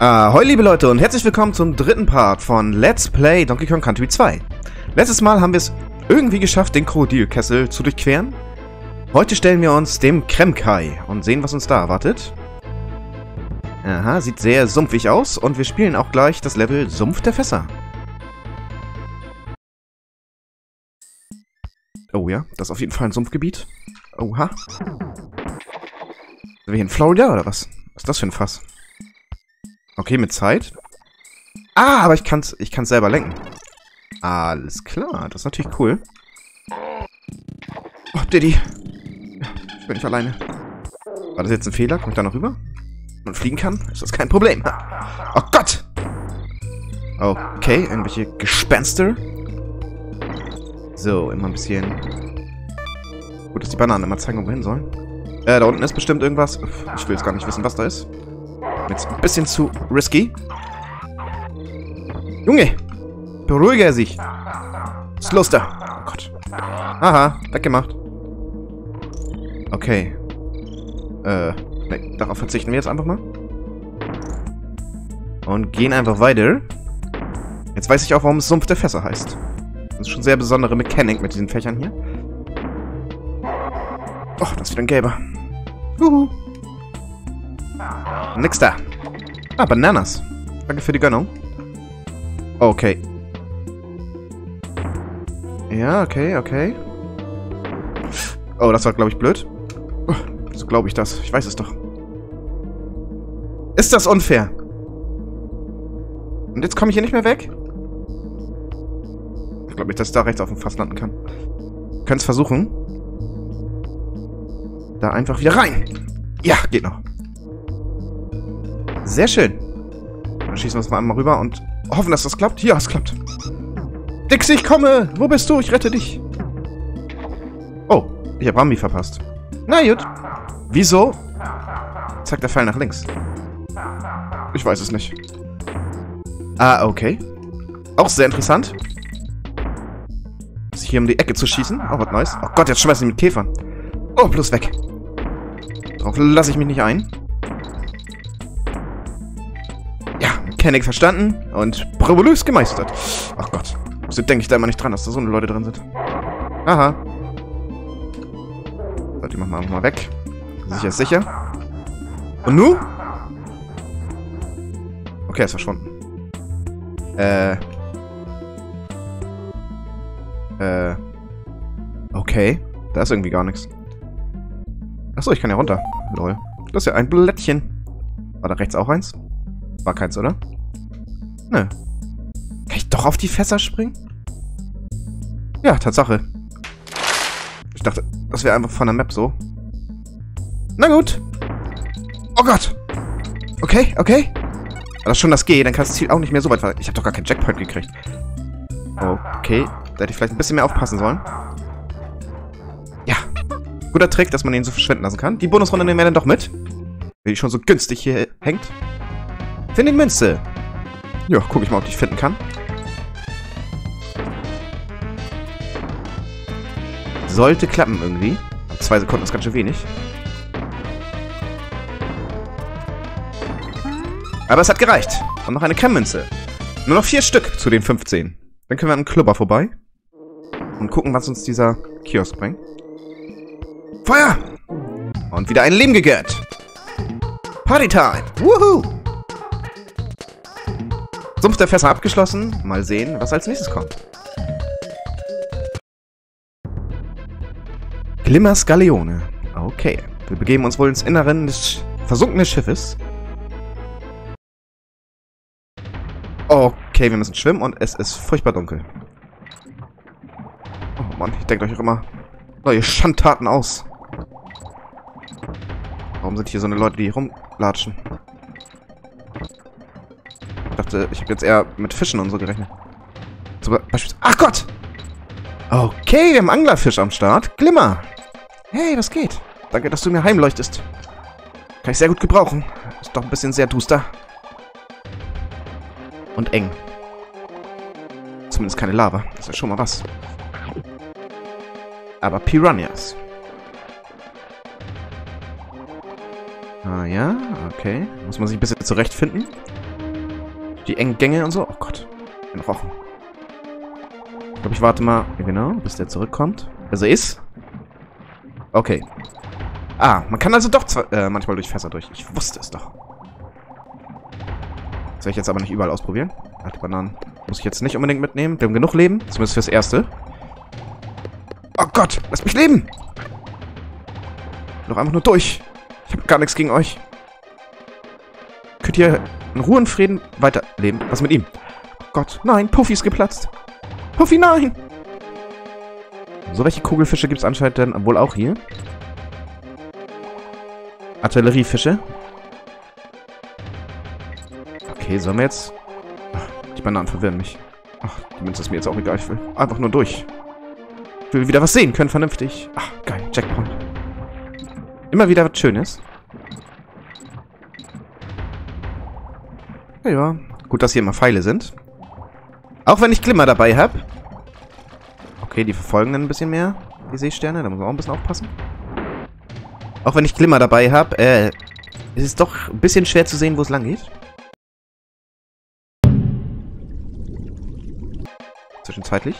Ahoi liebe Leute und herzlich willkommen zum dritten Part von Let's Play Donkey Kong Country 2. Letztes Mal haben wir es irgendwie geschafft, den Krokodilkessel zu durchqueren. Heute stellen wir uns dem Kremkai und sehen, was uns da erwartet. Aha, sieht sehr sumpfig aus und wir spielen auch gleich das Level Sumpf der Fässer. Oh ja, das ist auf jeden Fall ein Sumpfgebiet. Oha. Sind wir hier in Florida oder was? Was ist das für ein Fass? Okay, mit Zeit. Ah, aber ich kann's, ich kann's selber lenken. Alles klar, das ist natürlich cool. Oh, Diddy. Ich bin nicht alleine. War das jetzt ein Fehler? Kommt da noch rüber? Wenn man fliegen kann, ist das kein Problem. Oh Gott! Okay, irgendwelche Gespenster. So, immer ein bisschen... Gut, dass die Bananen immer zeigen, wo wir hin sollen. Äh, da unten ist bestimmt irgendwas. Ich will jetzt gar nicht wissen, was da ist. Jetzt ein bisschen zu risky. Junge! Beruhige er sich. Was ist los da? Oh Gott. Aha, weggemacht. Okay. Äh, nee, darauf verzichten wir jetzt einfach mal. Und gehen einfach weiter. Jetzt weiß ich auch, warum es Sumpf der Fässer heißt. Das ist schon sehr besondere Mechanik mit diesen Fächern hier. Oh, das ist wieder ein gelber. Juhu. Nix da. Ah, Bananas. Danke für die Gönnung. Okay. Ja, okay, okay. Oh, das war, glaube ich, blöd. Oh, so glaube ich das. Ich weiß es doch. Ist das unfair? Und jetzt komme ich hier nicht mehr weg? Ich glaube nicht, dass ich da rechts auf dem Fass landen kann. Können es versuchen. Da einfach wieder rein. Ja, geht noch. Sehr schön. Dann schießen wir uns mal einmal rüber und hoffen, dass das klappt. Ja, es klappt. Dixie, ich komme! Wo bist du? Ich rette dich. Oh, ich habe Rambi verpasst. Na gut. Wieso? Zeigt der Pfeil nach links. Ich weiß es nicht. Ah, okay. Auch sehr interessant. Sich hier um die Ecke zu schießen. Oh, was Neues. Oh Gott, jetzt schmeißen die mit Käfern. Oh, bloß weg. Darauf lasse ich mich nicht ein. Mechanik verstanden und bravourös gemeistert. Ach Gott. So denke ich da immer nicht dran, dass da so eine Leute drin sind. Aha. So, die machen wir einfach mal weg. Sicher ist sicher. Und nu? Okay, er ist verschwunden. Äh. Äh. Okay. Da ist irgendwie gar nichts. Achso, ich kann ja runter. Lol. Das ist ja ein Blättchen. War da rechts auch eins? War keins, oder? Nö. Kann ich doch auf die Fässer springen? Ja, Tatsache. Ich dachte, das wäre einfach von der Map so. Na gut. Oh Gott. Okay, okay. Aber das schon das G, dann kann das Ziel auch nicht mehr so weit. Ich habe doch gar keinen Checkpoint gekriegt. Okay, da hätte ich vielleicht ein bisschen mehr aufpassen sollen. Ja. Guter Trick, dass man ihn so verschwinden lassen kann. Die Bonusrunde nehmen wir dann doch mit. Wenn die schon so günstig hier hängt. Finde den Münze. Ja, guck ich mal, ob ich finden kann. Sollte klappen irgendwie. Zwei Sekunden ist ganz schön wenig. Aber es hat gereicht. Und noch eine Kremmmünze. Nur noch vier Stück zu den 15. Dann können wir an den Klubber vorbei. Und gucken, was uns dieser Kiosk bringt. Feuer! Und wieder ein Leben gegönnt. Partytime! Woohoo! Sumpf der Fässer abgeschlossen. Mal sehen, was als nächstes kommt. Glimmers Galeone. Okay. Wir begeben uns wohl ins Inneren des versunkenen Schiffes. Okay, wir müssen schwimmen und es ist furchtbar dunkel. Oh Mann, ich denke euch auch immer neue Schandtaten aus. Warum sind hier so eine Leute, die rumlatschen? Dachte, ich habe jetzt eher mit Fischen und so gerechnet. Zum Beispiel. Ach Gott! Okay, wir haben Anglerfisch am Start. Glimmer. Hey, was geht? Danke, dass du mir heimleuchtest. Kann ich sehr gut gebrauchen. Ist doch ein bisschen sehr duster. Und eng. Zumindest keine Lava. Das ist ja schon mal was. Aber Piranhas. Ah ja, okay. Muss man sich ein bisschen zurechtfinden. Die engen Gänge und so. Oh Gott. Ein Rochen. Ich glaube, ich warte mal, ja, genau, bis der zurückkommt. Also ist. Okay. Ah, man kann also doch äh, manchmal durch Fässer durch. Ich wusste es doch. Das werde ich jetzt aber nicht überall ausprobieren. Ach, die Bananen muss ich jetzt nicht unbedingt mitnehmen. Wir haben genug Leben, zumindest fürs Erste. Oh Gott, lasst mich leben! Noch einfach nur durch. Ich habe gar nichts gegen euch. Könnt ihr in Ruhe und Frieden weiterleben? Was mit ihm? Gott, nein, Puffy ist geplatzt. Puffy, nein! So welche Kugelfische gibt es anscheinend dann wohl auch hier. Artilleriefische. Okay, sollen wir jetzt... Ach, die Bananen verwirren mich. Ach, die Münze ist mir jetzt auch egal. Ich will einfach nur durch. Ich will wieder was sehen können, vernünftig. Ach, geil. Checkpoint. Immer wieder was Schönes. Ja, ja. Gut, dass hier immer Pfeile sind. Auch wenn ich Glimmer dabei habe. Okay, die verfolgen dann ein bisschen mehr, die Seesterne. Da muss man auch ein bisschen aufpassen. Auch wenn ich Glimmer dabei habe, äh, ist es doch ein bisschen schwer zu sehen, wo es lang geht. Zwischenzeitlich.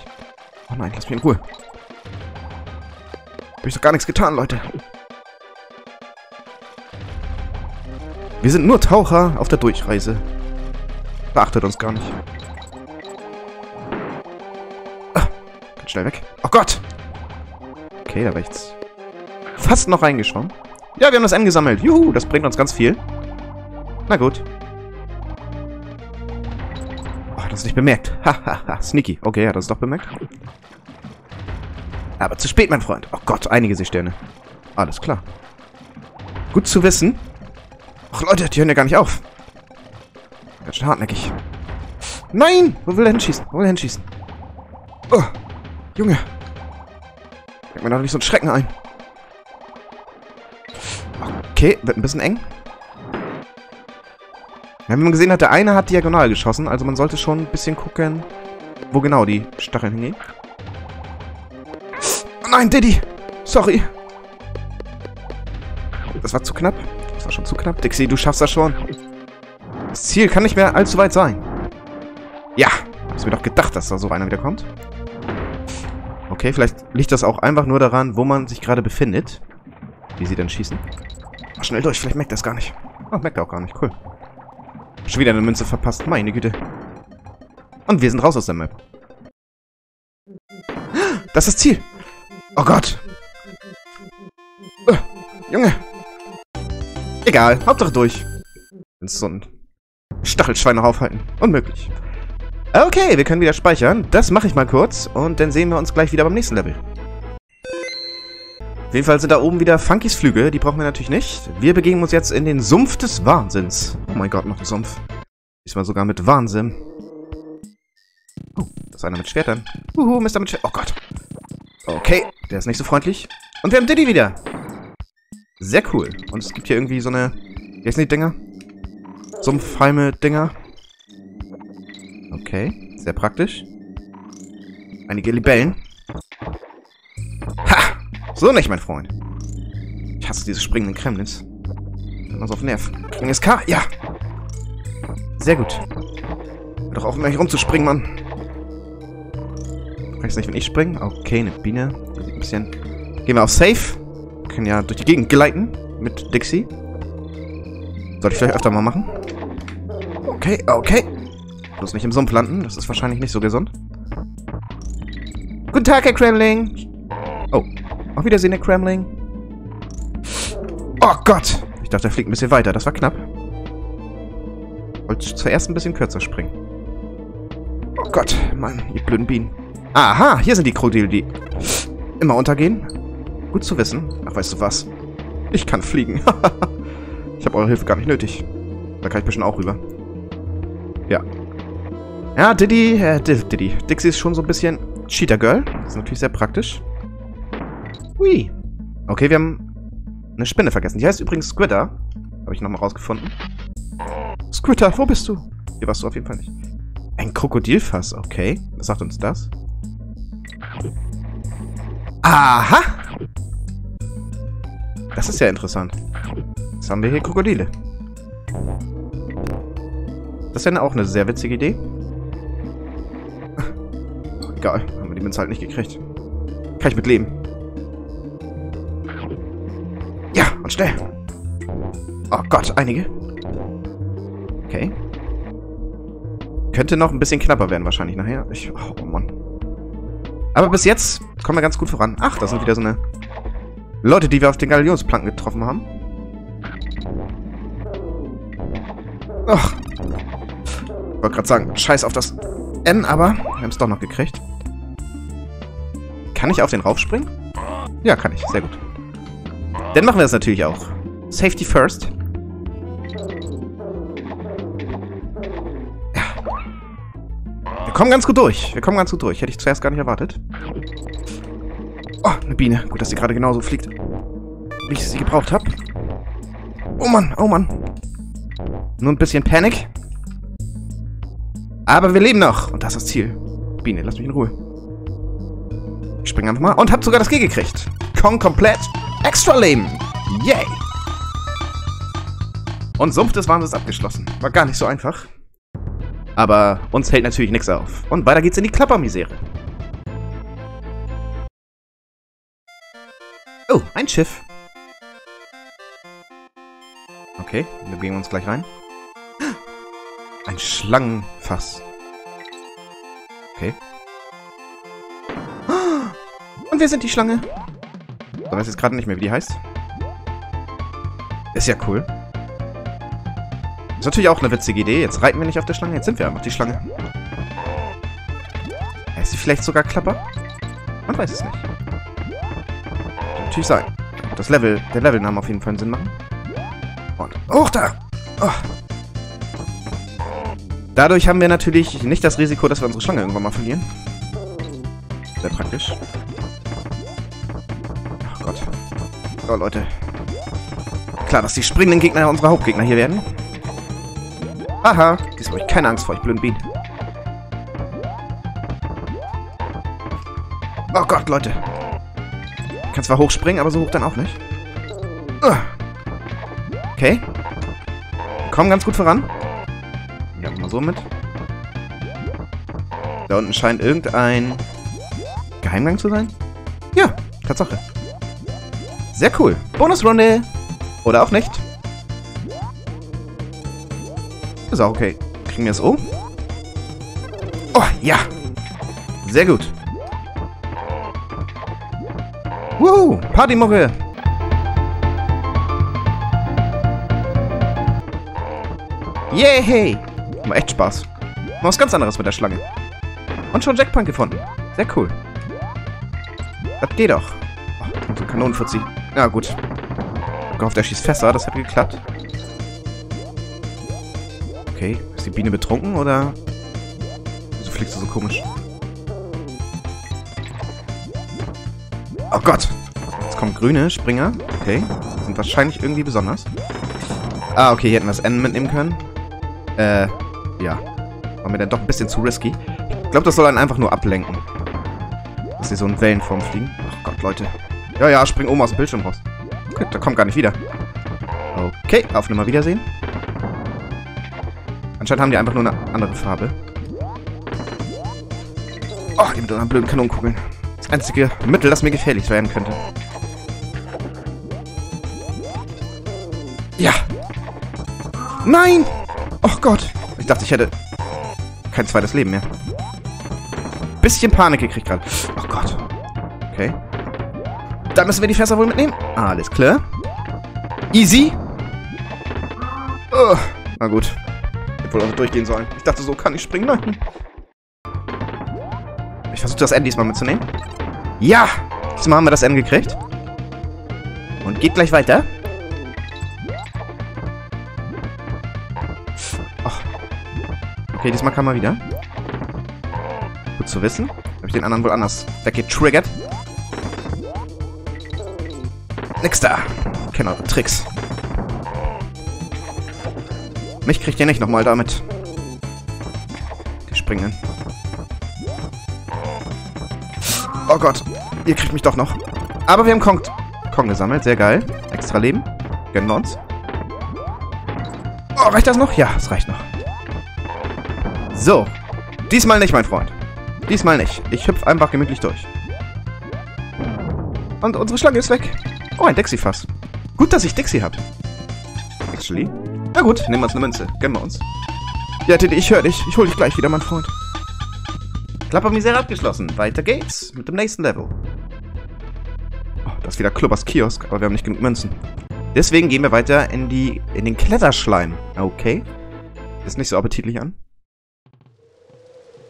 Oh nein, lass mich in Ruhe. Hab ich doch gar nichts getan, Leute. Wir sind nur Taucher auf der Durchreise. Beachtet uns gar nicht. Ah, ganz schnell weg. Oh Gott! Okay, da rechts. Fast noch reingeschwommen. Ja, wir haben das N gesammelt. Juhu, das bringt uns ganz viel. Na gut. Oh, das ist nicht bemerkt. Hahaha, sneaky. Okay, hat das doch bemerkt. Aber zu spät, mein Freund. Oh Gott, einige Seesterne. Alles klar. Gut zu wissen. Ach Leute, die hören ja gar nicht auf. Ganz schön hartnäckig. Nein! Wo will er hinschießen? Wo will er hinschießen? Oh, Junge. Bringt mir doch nicht so einen Schrecken ein. Okay, wird ein bisschen eng. Ja, wie man gesehen hat, der eine hat diagonal geschossen, also man sollte schon ein bisschen gucken, wo genau die Stacheln hingehen. Oh nein, Diddy! Sorry. Das war zu knapp war schon zu knapp. Dixie, du schaffst das schon. Das Ziel kann nicht mehr allzu weit sein. Ja, ist mir doch gedacht, dass da so einer wieder kommt. Okay, vielleicht liegt das auch einfach nur daran, wo man sich gerade befindet. Wie sie dann schießen. Mach schnell durch, vielleicht merkt er es gar nicht. Oh, merkt er auch gar nicht, cool. Schon wieder eine Münze verpasst, meine Güte. Und wir sind raus aus der Map. Das ist das Ziel. Oh Gott. Uh, Junge, Egal, Hauptsache durch. so ein Stachelschwein noch aufhalten. Unmöglich. Okay, wir können wieder speichern. Das mache ich mal kurz und dann sehen wir uns gleich wieder beim nächsten Level. Auf jeden Fall sind da oben wieder Funkys Flüge. Die brauchen wir natürlich nicht. Wir begeben uns jetzt in den Sumpf des Wahnsinns. Oh mein Gott, noch ein Sumpf. Diesmal sogar mit Wahnsinn. Oh, das ist einer mit Schwertern. Uhu, Mr. mit Schwertern. Oh Gott. Okay, der ist nicht so freundlich. Und wir haben Diddy wieder. Sehr cool. Und es gibt hier irgendwie so eine... Wie heißen die Dinger? Sumpfhalme-Dinger. Okay, sehr praktisch. Einige Libellen. Ha! So nicht, mein Freund. Ich hasse diese springenden Kremlins. Immer so auf Nerv. Kriegen SK? Ja! Sehr gut. Hör doch auf, mich rumzuspringen, Mann. Kann ich nicht, wenn ich springe? Okay, eine Biene. Ein bisschen... Gehen wir auf Safe können ja durch die Gegend gleiten mit Dixie. Sollte ich vielleicht öfter mal machen. Okay, okay. Bloß nicht im Sumpf landen. Das ist wahrscheinlich nicht so gesund. Guten Tag, Herr Kremling. Oh. Auf Wiedersehen, Herr Kremling. Oh Gott. Ich dachte, er fliegt ein bisschen weiter. Das war knapp. Wollte zuerst ein bisschen kürzer springen. Oh Gott, Mann, ihr blöden Bienen. Aha, hier sind die Krokodile, die immer untergehen. Gut zu wissen. Ach, weißt du was? Ich kann fliegen. ich habe eure Hilfe gar nicht nötig. Da kann ich bestimmt auch rüber. Ja. Ja, Diddy, äh, Diddy. Dixie ist schon so ein bisschen Cheater Girl. Das ist natürlich sehr praktisch. Hui. Okay, wir haben eine Spinne vergessen. Die heißt übrigens Squidder. Habe ich nochmal rausgefunden. Squidder, wo bist du? Hier warst du auf jeden Fall nicht. Ein Krokodilfass, okay. Was sagt uns das? Aha! Das ist ja interessant. Jetzt haben wir hier Krokodile. Das wäre auch eine sehr witzige Idee. Egal, haben wir die Münze halt nicht gekriegt. Kann ich mit leben. Ja, und schnell. Oh Gott, einige. Okay. Könnte noch ein bisschen knapper werden wahrscheinlich nachher. Ich, oh Mann. Aber bis jetzt kommen wir ganz gut voran. Ach, das sind wieder so eine Leute, die wir auf den Galionsplanken getroffen haben. Ach. Ich wollte gerade sagen, scheiß auf das N, aber wir haben es doch noch gekriegt. Kann ich auf den raufspringen? Ja, kann ich. Sehr gut. Dann machen wir das natürlich auch. Safety first. Ja. Wir kommen ganz gut durch. Wir kommen ganz gut durch. Hätte ich zuerst gar nicht erwartet. Oh, eine Biene. Gut, dass sie gerade genauso fliegt, wie ich sie gebraucht habe. Oh Mann, oh Mann. Nur ein bisschen Panik. Aber wir leben noch. Und das ist das Ziel. Biene, lass mich in Ruhe. Ich springe einfach mal. Und hab sogar das G gekriegt. Kong komplett. Extra Leben. Yay. Und Sumpf des Wahnsinns abgeschlossen. War gar nicht so einfach. Aber uns hält natürlich nichts auf. Und weiter geht's in die Klappermisere. Oh, ein Schiff. Okay, wir begeben uns gleich rein. Ein Schlangenfass. Okay. Und wer sind die Schlange? Ich weiß jetzt gerade nicht mehr, wie die heißt. Ist ja cool. Ist natürlich auch eine witzige Idee. Jetzt reiten wir nicht auf der Schlange, jetzt sind wir einfach die Schlange. Heißt sie vielleicht sogar Klapper? Man weiß es nicht. Kann natürlich sein. Das Level, der Levelname auf jeden Fall einen Sinn machen. Und hoch da! Oh. Dadurch haben wir natürlich nicht das Risiko, dass wir unsere Schlange irgendwann mal verlieren. Sehr praktisch. Ach Gott. So, Leute. Klar, dass die springenden Gegner unsere Hauptgegner hier werden. Aha. Diesmal habe ich keine Angst vor euch, blöden Bienen. Oh Gott, Leute. Ich kann zwar hochspringen, aber so hoch dann auch nicht. Okay. Kommen ganz gut voran mal so mit. Da unten scheint irgendein Geheimgang zu sein. Ja, Tatsache. Sehr cool. Bonusrunde. Oder auch nicht. Ist auch okay. Kriegen wir es um? Oh, ja. Sehr gut. Woo, Partymucke. Yay! Macht echt Spaß. Mal was ganz anderes mit der Schlange. Und schon Jackpoint gefunden. Sehr cool. Das geht doch. Oh, so Kanonenfuzzi. Ja, gut. Ich hoffe, der schießt Fässer. Das hat geklappt. Okay. Ist die Biene betrunken oder... Wieso fliegst du so komisch? Oh Gott. Jetzt kommen grüne Springer. Okay. Sind wahrscheinlich irgendwie besonders. Ah, okay. Hier hätten wir das N mitnehmen können. Äh, ja. War mir dann doch ein bisschen zu risky. Ich glaube, das soll einen einfach nur ablenken. Dass sie so in Wellenform fliegen. Ach Gott, Leute. Ja, ja, spring oben aus dem Bildschirm raus. Okay, der kommt gar nicht wieder. Okay, auf Mal Wiedersehen. Anscheinend haben die einfach nur eine andere Farbe. Oh, die mit einer blöden Kanonenkugeln. Das einzige Mittel, das mir gefährlich werden könnte. Ja. Nein! Gott dachte, ich hätte kein zweites Leben mehr. Bisschen Panik gekriegt gerade. Oh Gott. Okay. Da müssen wir die Fässer wohl mitnehmen. Alles klar. Easy. Oh, na gut. Hätte wohl auch durchgehen sollen. Ich dachte, so kann ich springen. Nein. Ich versuche das N diesmal mitzunehmen. Ja! Diesmal haben wir das N gekriegt. Und geht gleich weiter. Okay, diesmal kann man wieder. Gut zu wissen. Habe ich den anderen wohl anders weggetriggert. Nix da. Kennt eure Tricks. Mich kriegt ihr nicht nochmal damit. Die springen. Oh Gott. Ihr kriegt mich doch noch. Aber wir haben Kong, Kong gesammelt. Sehr geil. Extra Leben. Gönnen wir uns. Oh, reicht das noch? Ja, es reicht noch. So. Diesmal nicht, mein Freund. Diesmal nicht. Ich hüpfe einfach gemütlich durch. Und unsere Schlange ist weg. Oh, ein Dixie-Fass. Gut, dass ich Dixie habe. Actually. Na gut, nehmen wir uns eine Münze. Gönnen wir uns. Ja, Teddy, ich höre dich. Ich hol dich gleich wieder, mein Freund. Klapper Misere abgeschlossen. Weiter geht's mit dem nächsten Level. Oh, das ist wieder Klubbers Kiosk, aber wir haben nicht genug Münzen. Deswegen gehen wir weiter in die in den Kletterschleim. Okay. Ist nicht so appetitlich an.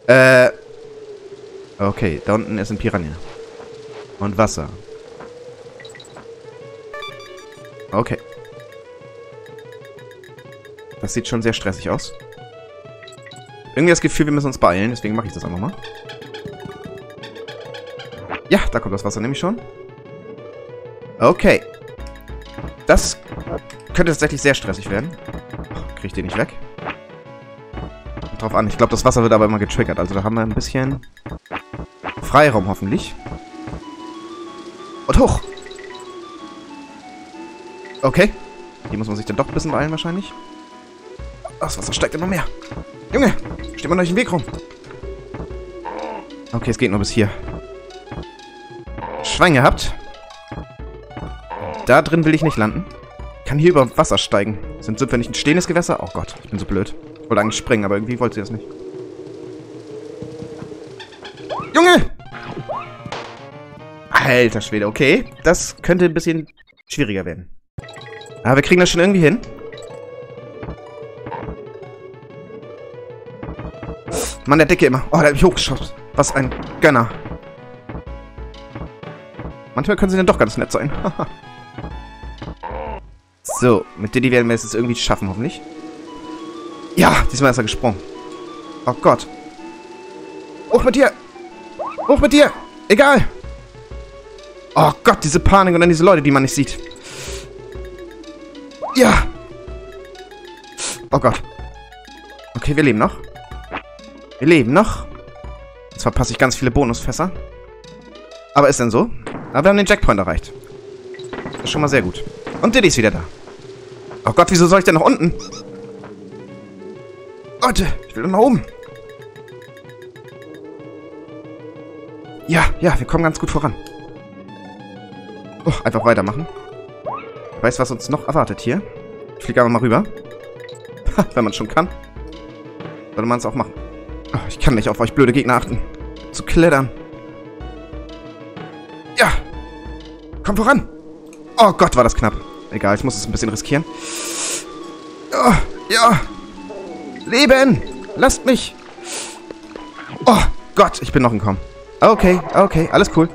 Äh. Okay, da unten ist ein Piranha. Und Wasser. Okay. Das sieht schon sehr stressig aus. Irgendwie das Gefühl, wir müssen uns beeilen, deswegen mache ich das einfach mal. Ja, da kommt das Wasser nämlich schon. Okay. Das könnte tatsächlich sehr stressig werden. Kriege ich den nicht weg? Drauf an. Ich glaube, das Wasser wird aber immer getriggert. Also da haben wir ein bisschen Freiraum hoffentlich. Und hoch. Okay. Hier muss man sich dann doch ein bisschen beeilen wahrscheinlich. Das Wasser steigt immer mehr. Junge, steht man euch im Weg rum. Okay, es geht nur bis hier. Schwein gehabt. Da drin will ich nicht landen. Kann hier über Wasser steigen. Sind, wir nicht ein stehendes Gewässer? Oh Gott, ich bin so blöd. Wollte eigentlich springen, aber irgendwie wollte sie das nicht. Junge! Alter Schwede, okay. Das könnte ein bisschen schwieriger werden. Aber wir kriegen das schon irgendwie hin. Mann, der Dicke immer. Oh, der hat mich hochgeschossen. Was ein Gönner. Manchmal können sie dann doch ganz nett sein. so, mit Diddy werden wir es jetzt irgendwie schaffen, hoffentlich. Ja, diesmal ist er gesprungen. Oh Gott. Hoch mit dir! Hoch mit dir! Egal! Oh Gott, diese Panik und dann diese Leute, die man nicht sieht. Ja! Oh Gott. Okay, wir leben noch. Wir leben noch. Jetzt verpasse ich ganz viele Bonusfässer. Aber ist denn so? Aber wir haben den Jackpoint erreicht. Das ist schon mal sehr gut. Und Diddy ist wieder da. Oh Gott, wieso soll ich denn nach unten? Leute, ich will nach oben. Ja, ja, wir kommen ganz gut voran. Oh, einfach weitermachen. Ich weiß, was uns noch erwartet hier. Ich fliege aber mal rüber. Ha, wenn man schon kann. Sollte man es auch machen. Oh, ich kann nicht auf euch blöde Gegner achten. Zu klettern. Ja. Komm voran. Oh Gott, war das knapp. Egal, ich muss es ein bisschen riskieren. Oh, ja. Leben! Lasst mich! Oh Gott, ich bin noch entkommen. Okay, okay, alles cool.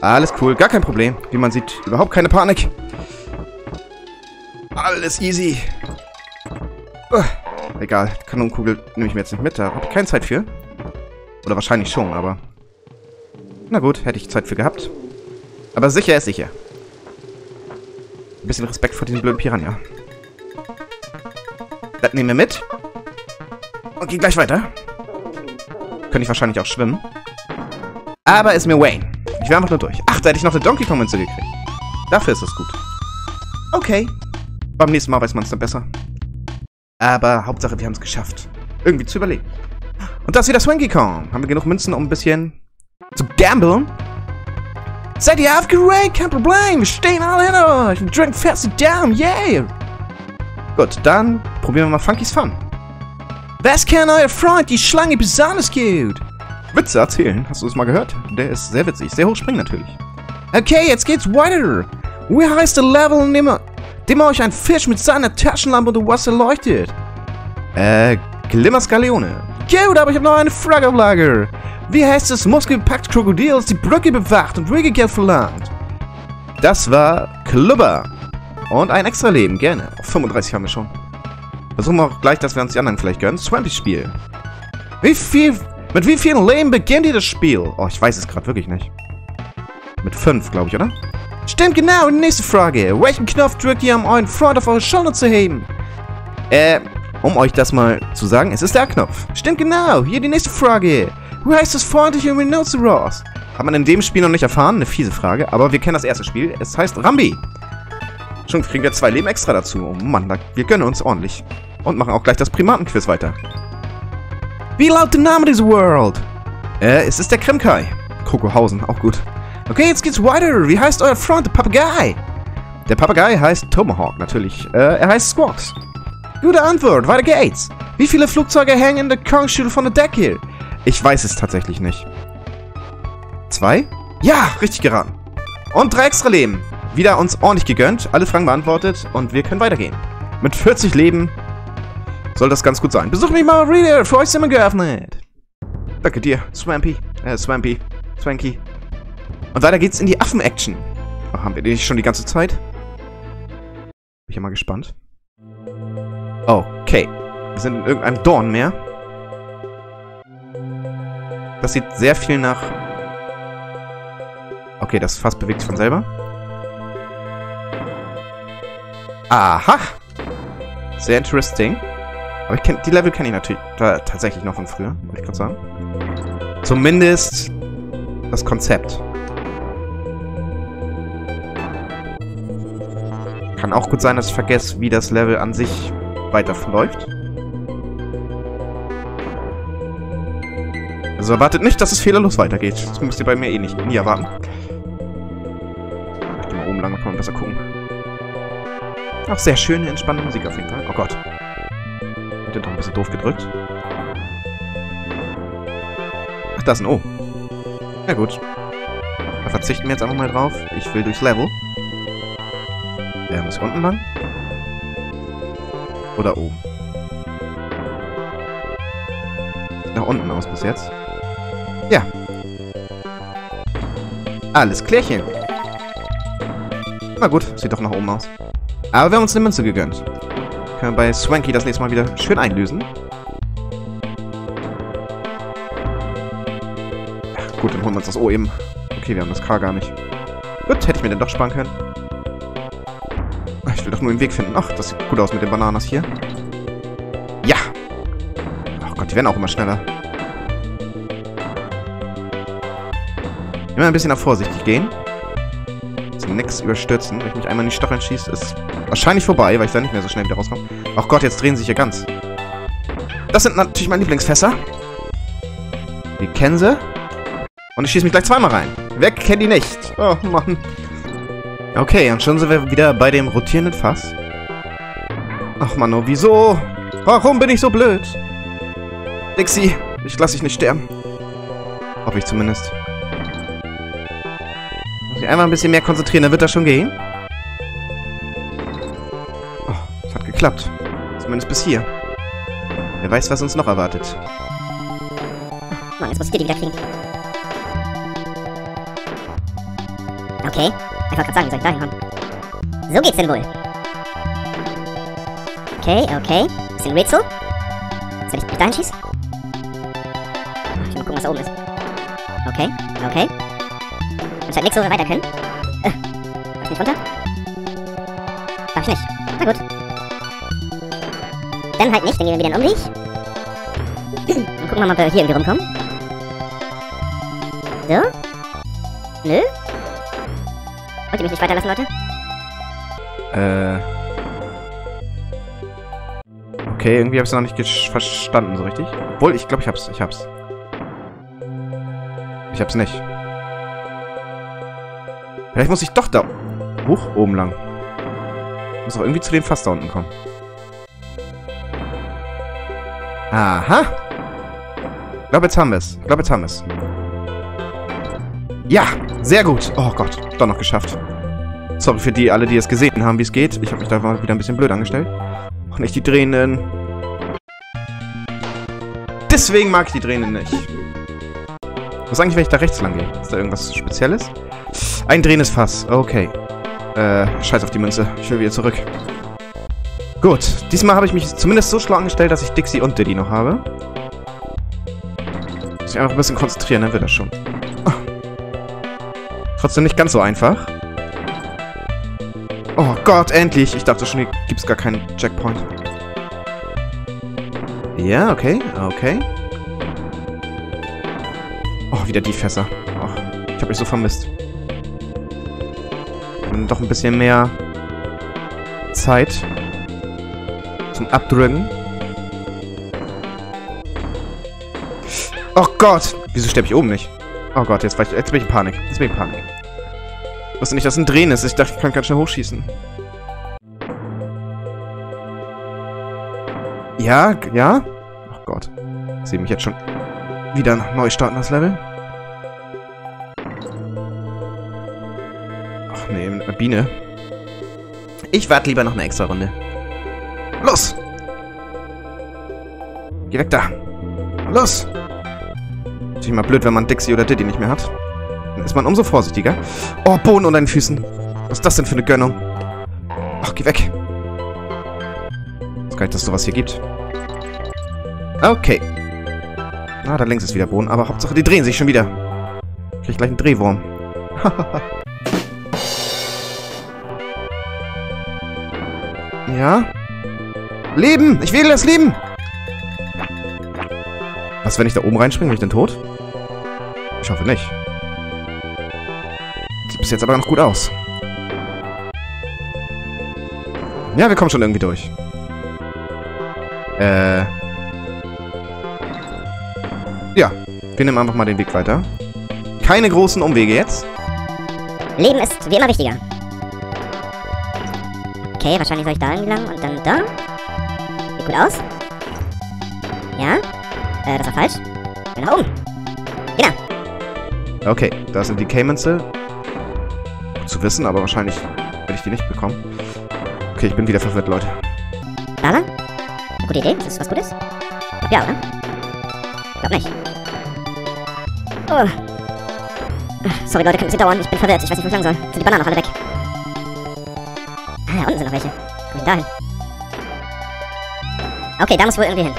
Alles cool, gar kein Problem. Wie man sieht, überhaupt keine Panik. Alles easy. Uh, egal, Kanonenkugel nehme ich mir jetzt nicht mit. Da habe ich keine Zeit für. Oder wahrscheinlich schon, aber... Na gut, hätte ich Zeit für gehabt. Aber sicher ist sicher. Ein bisschen Respekt vor diesem blöden Piranha. Das nehmen wir mit. Und gehen gleich weiter. Könnte ich wahrscheinlich auch schwimmen. Aber ist mir Wayne. Ich will einfach nur durch. Ach, da hätte ich noch eine Donkey Kong Münze gekriegt. Dafür ist es gut. Okay. Beim nächsten Mal weiß man es dann besser. Aber Hauptsache, wir haben es geschafft. Irgendwie zu überleben. Und das ist wieder Swanky Kong. Haben wir genug Münzen, um ein bisschen zu gamblen? Seid ihr aufgeregt? Kein Problem. Wir stehen alle hinter euch und fast down. Yeah. Gut, dann probieren wir mal Funkys Fun. Was kann euer Freund, die Schlange, besonders gut? Witze erzählen. Hast du das mal gehört? Der ist sehr witzig. Sehr hoch springen natürlich. Okay, jetzt geht's weiter. Wie heißt der Level, in dem, dem euch ein Fisch mit seiner Taschenlampe unter Wasser leuchtet? Äh, Glimmerskaleone. Gut, aber ich habe noch eine Frage auf Lager. Wie heißt das muskelpackt Krokodil, das die Brücke bewacht und Geld verlangt? Das war Klubber. Und ein extra Leben, gerne. Auf 35 haben wir schon. Versuchen wir auch gleich, dass wir uns die anderen vielleicht gönnen. Swampy-Spiel. Wie viel... Mit wie vielen Leben beginnt ihr das Spiel? Oh, ich weiß es gerade wirklich nicht. Mit fünf, glaube ich, oder? Stimmt genau, nächste Frage. Welchen Knopf drückt ihr, um euren Freund auf eure Schulter zu heben? Äh, um euch das mal zu sagen, es ist der Knopf. Stimmt genau, hier die nächste Frage. Wie heißt das freundliche Rhinoceros? Hat man in dem Spiel noch nicht erfahren, eine fiese Frage, aber wir kennen das erste Spiel. Es heißt Rambi. Schon kriegen wir zwei Leben extra dazu. Oh Mann, wir gönnen uns ordentlich. Und machen auch gleich das Primatenquiz weiter. Wie lautet der Name dieser World? Äh, es ist der Kremkai. Krokohausen, auch gut. Okay, jetzt geht's weiter. Wie heißt euer Freund, der Papagei? Der Papagei heißt Tomahawk, natürlich. Äh, er heißt Squawks. Gute Antwort, weiter geht's. Wie viele Flugzeuge hängen in der Kongschule von der Decke? Ich weiß es tatsächlich nicht. Zwei? Ja, richtig geraten. Und drei extra Leben. Wieder uns ordentlich gegönnt, alle Fragen beantwortet und wir können weitergehen. Mit 40 Leben soll das ganz gut sein. Besuch mich mal, Reader, für euch sind wir geöffnet. Danke dir, Swampy. Äh, Swampy. Swanky. Und weiter geht's in die Affen-Action. Oh, haben wir die schon die ganze Zeit? Bin ich ja mal gespannt. Okay. Wir sind in irgendeinem Dornmeer. Das sieht sehr viel nach... Okay, das Fass bewegt sich von selber. Aha! Sehr interesting. Aber ich kenn, die Level kenne ich natürlich da, tatsächlich noch von früher, wollte ich gerade sagen. Zumindest das Konzept. Kann auch gut sein, dass ich vergesse, wie das Level an sich weiter verläuft. Also erwartet nicht, dass es fehlerlos weitergeht. Das müsst ihr bei mir eh nicht nie erwarten. Ich gehe mal oben lang, kann man besser gucken. Auch sehr schöne, entspannende Musik auf jeden Fall. Oh Gott. Den doch ein bisschen doof gedrückt. Ach, da ist ein O. Ja gut. Da verzichten wir jetzt einfach mal drauf. Ich will durchs Level. Ja, muss ich unten lang? Oder oben? Nach unten aus bis jetzt. Ja. Alles klärchen. Na gut, sieht doch nach oben aus. Aber wir haben uns eine Münze gegönnt. Können wir bei Swanky das nächste Mal wieder schön einlösen. Ach, gut, dann holen wir uns das O eben. Okay, wir haben das K gar nicht. Gut, hätte ich mir den doch sparen können. Ich will doch nur den Weg finden. Ach, das sieht gut aus mit den Bananas hier. Ja! Ach Gott, die werden auch immer schneller. Immer ein bisschen nach vorsichtig gehen. Nichts überstürzen. Wenn ich mich einmal in die Stacheln schieße, ist wahrscheinlich vorbei, weil ich da nicht mehr so schnell wieder rauskomme. Ach Gott, jetzt drehen sie sich hier ganz. Das sind natürlich meine Lieblingsfässer. Wir kennen sie. Und ich schieße mich gleich zweimal rein. Wer kennt die nicht? Oh, Mann. Okay, und schon sind wir wieder bei dem rotierenden Fass. Ach, Mann, oh, wieso? Warum bin ich so blöd? Dixie, ich lasse dich nicht sterben. Hoffe ich zumindest. Einmal ein bisschen mehr konzentrieren, dann wird das schon gehen. Oh, es hat geklappt. Zumindest bis hier. Wer weiß, was uns noch erwartet. Mann, jetzt muss ich dir die wieder kriegen. Okay. Ich wollte gerade sagen, wie soll ich da hinkommen? So geht's denn wohl. Okay, okay. Bisschen Rätsel. Wenn ich mich dahin schieße. Ich will mal gucken, was da oben ist. Okay, okay. Anscheinend nichts, wo wir weiter können. Äh, darf ich nicht runter? Darf ich nicht. Na gut. Dann halt nicht, dann gehen wir wieder einen Umweg. Und gucken wir mal, ob wir hier irgendwie rumkommen. So. Nö. Wollt ihr mich nicht weiterlassen, Leute? Äh. Okay, irgendwie habe ich es noch nicht verstanden so richtig. Obwohl, ich glaube, ich hab's. Ich hab's. Ich hab's nicht. Vielleicht muss ich doch da... Hoch, oben lang. Muss auch irgendwie zu dem Fass da unten kommen. Aha. Ich glaube, jetzt haben wir es. Ich glaube, jetzt haben wir es. Ja, sehr gut. Oh Gott, doch noch geschafft. Sorry für die alle, die es gesehen haben, wie es geht. Ich habe mich da mal wieder ein bisschen blöd angestellt. Auch nicht die Tränen. Deswegen mag ich die Tränen nicht. Was eigentlich, wenn ich da rechts lang gehe? Ist da irgendwas Spezielles? Ein drehendes Fass. Okay. Äh, scheiß auf die Münze. Ich will wieder zurück. Gut. Diesmal habe ich mich zumindest so schlau angestellt, dass ich Dixie und Diddy noch habe. Muss ich einfach ein bisschen konzentrieren, dann wird das schon. Oh. Trotzdem nicht ganz so einfach. Oh Gott, endlich. Ich dachte schon, hier gibt es gar keinen Checkpoint. Ja, okay, okay. Oh, wieder die Fässer. Oh, ich habe mich so vermisst. Dann doch ein bisschen mehr Zeit zum Abdrücken. Oh Gott! Wieso sterbe ich oben nicht? Oh Gott, jetzt, ich, jetzt bin ich in Panik. Jetzt bin ich in Panik. Ich wusste nicht, dass ein Drehen ist. Ich dachte, ich kann ganz schnell hochschießen. Ja, ja? Oh Gott. Sehe mich jetzt schon wieder neu starten, das Level. Biene. Ich warte lieber noch eine extra Runde. Los! Geh weg da! Los! Natürlich mal blöd, wenn man Dixie oder Diddy nicht mehr hat. Dann ist man umso vorsichtiger. Oh, Boden unter den Füßen. Was ist das denn für eine Gönnung? Ach, geh weg. Ist geil, dass es sowas hier gibt. Okay. Ah, da links ist wieder Boden, aber Hauptsache, die drehen sich schon wieder. Krieg gleich einen Drehwurm. ja? Leben! Ich wähle das Leben! Was, wenn ich da oben reinspringe? Bin ich denn tot? Ich hoffe nicht. Sieht bis jetzt aber noch gut aus. Ja, wir kommen schon irgendwie durch. Äh. Ja, wir nehmen einfach mal den Weg weiter. Keine großen Umwege jetzt. Leben ist wie immer wichtiger. Okay, wahrscheinlich soll ich da lang und dann da. Sieht gut aus. Ja. Äh, das war falsch. Dann nach oben. Genau. Okay, da sind die K-Münze. Gut zu wissen, aber wahrscheinlich werde ich die nicht bekommen. Okay, ich bin wieder verwirrt, Leute. Da lang? Eine gute Idee. Ist das was Gutes? Ja, oder? Ich glaub nicht. Oh. Sorry, Leute, kann ein bisschen dauern. Ich bin verwirrt. Ich weiß nicht, wo ich lang soll. Sind die Bananen noch alle weg? Welche. Komm ich da hin? Okay, da muss wohl irgendwie hin.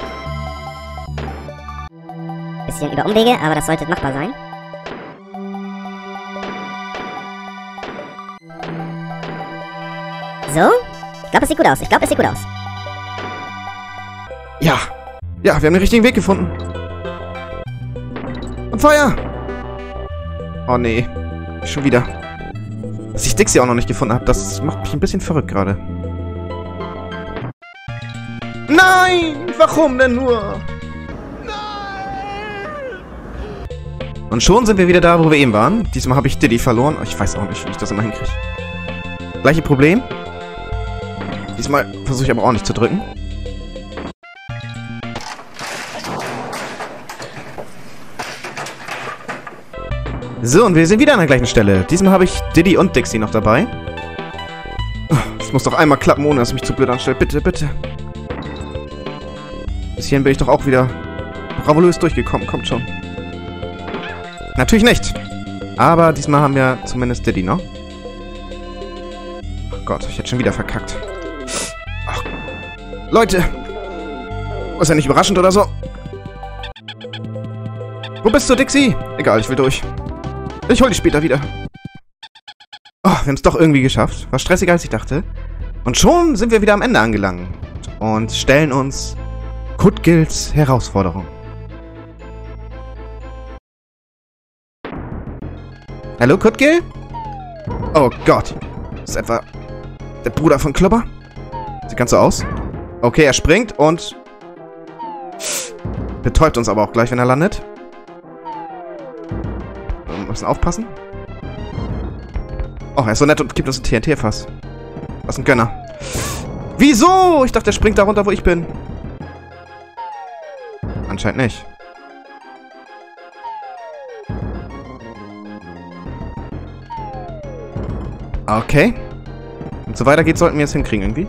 Bisschen über Umwege, aber das sollte machbar sein. So. Ich glaube, es sieht gut aus. Ich glaube, es sieht gut aus. Ja. Ja, wir haben den richtigen Weg gefunden. Und Feuer! Oh nee. Schon wieder. Dass ich Dixie auch noch nicht gefunden habe, das macht mich ein bisschen verrückt gerade. Nein! Warum denn nur? Und schon sind wir wieder da, wo wir eben waren. Diesmal habe ich Diddy verloren. Ich weiß auch nicht, wie ich das immer hinkriege. Gleiche Problem. Diesmal versuche ich aber auch nicht zu drücken. So, und wir sind wieder an der gleichen Stelle. Diesmal habe ich Diddy und Dixie noch dabei. Es muss doch einmal klappen, ohne dass mich zu blöd anstellt. Bitte, bitte. Bis hierhin bin ich doch auch wieder bravourös durchgekommen. Kommt schon. Natürlich nicht. Aber diesmal haben wir zumindest Diddy noch. Ach Gott, ich hätte schon wieder verkackt. Ach. Leute. Ist ja nicht überraschend oder so. Wo bist du, Dixie? Egal, ich will durch. Ich hol dich später wieder. Oh, wir haben es doch irgendwie geschafft. War stressiger, als ich dachte. Und schon sind wir wieder am Ende angelangt. Und stellen uns Kutgils Herausforderung. Hallo, Kutgil? Oh Gott. Ist etwa der Bruder von Klubber? Sieht ganz so aus. Okay, er springt und betäubt uns aber auch gleich, wenn er landet. Wir müssen aufpassen. Oh, er ist so nett und gibt uns ein TNT-Fass. Was ein Gönner. Wieso? Ich dachte, er springt da runter, wo ich bin. Anscheinend nicht. Okay. Und so weiter geht, sollten wir es hinkriegen irgendwie.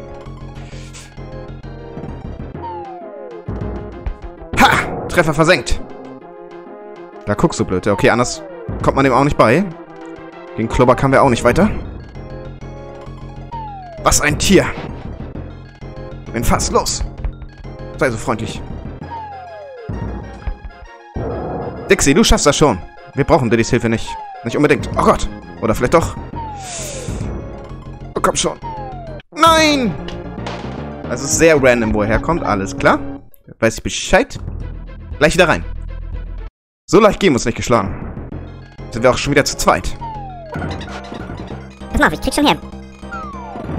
Ha! Treffer versenkt. Da guckst du blöd. Okay, anders kommt man dem auch nicht bei. Gegen Klobber kamen wir auch nicht weiter. Was ein Tier. Bin fast los. Sei so freundlich. Dixie, du schaffst das schon. Wir brauchen Diddys Hilfe nicht. Nicht unbedingt. Oh Gott. Oder vielleicht doch. Oh, komm schon. Nein! Also sehr random, wo er herkommt. Alles klar. Weiß ich Bescheid. Gleich wieder rein. So leicht gehen wir uns nicht geschlagen. Sind wir auch schon wieder zu zweit. Pass mal auf, ich krieg schon her.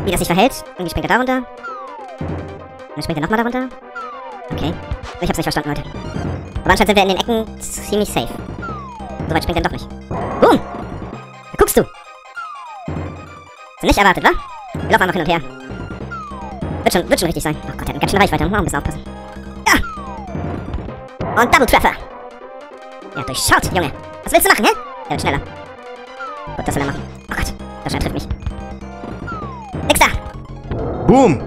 Wie das sich verhält. Irgendwie springt er da runter. Dann springt er nochmal da runter. Okay. Ich hab's nicht verstanden, Leute. Aber anscheinend sind wir in den Ecken ziemlich safe. So weit springt er doch nicht. Boom! Da guckst du! Ist nicht erwartet, wa? Wir laufen einfach hin und her. Wird schon, wird schon richtig sein. Oh Gott, der hat eine ganz schöne Reichweite. Muss auch ein bisschen aufpassen. Ja! Und Double Treffer! Ja, durchschaut, Junge. Was willst du machen, hä? Er wird schneller. Gut, das soll er machen. Oh Gott, der Schein trifft mich. Nix da! Boom!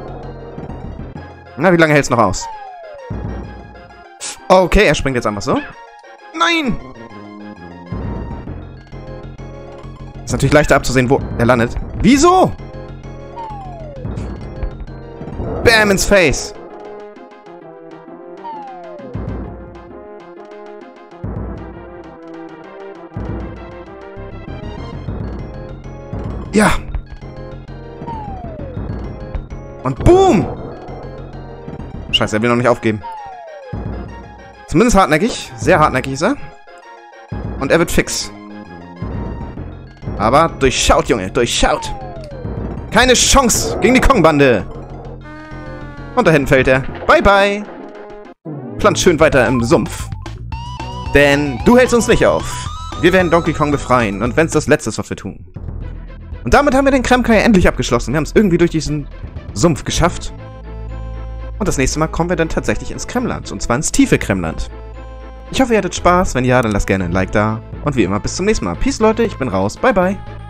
Na, wie lange hält's noch aus? Okay, er springt jetzt einfach so. Nein! Ist natürlich leichter abzusehen, wo er landet. Wieso? Bam ins Face. Ja. Und boom! Scheiße, er will noch nicht aufgeben. Zumindest hartnäckig. Sehr hartnäckig ist er. Und er wird fix. Aber durchschaut, Junge. Durchschaut. Keine Chance gegen die Kong-Bande. Und da hinten fällt er. Bye, bye. Plant schön weiter im Sumpf. Denn du hältst uns nicht auf. Wir werden Donkey Kong befreien. Und wenn es das Letzte ist, was wir tun. Und damit haben wir den Kremkai endlich abgeschlossen. Wir haben es irgendwie durch diesen Sumpf geschafft. Und das nächste Mal kommen wir dann tatsächlich ins Kremland. Und zwar ins tiefe Kremland. Ich hoffe, ihr hattet Spaß. Wenn ja, dann lasst gerne ein Like da. Und wie immer, bis zum nächsten Mal. Peace, Leute. Ich bin raus. Bye, bye.